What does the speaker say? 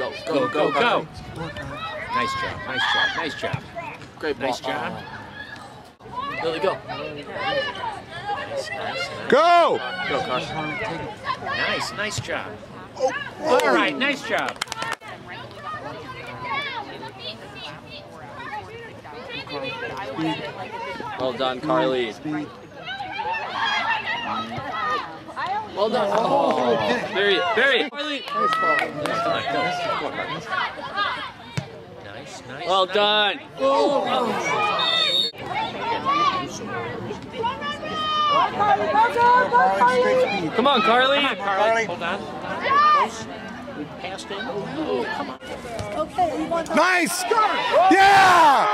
go, go, go, go. Nice job, nice job, nice job. Great ball. Nice job. Lily, go. Nice, nice, nice. Go! Go, Kosh. Nice, nice job. Oh. All right, nice job. Well done, Karly. Well done. Oh, very, very. Karly. Nice, nice. Well done. Come on, Karly. Come on, Karly. Hold on. Close. We passed in. Oh, come on. Nice! Yeah!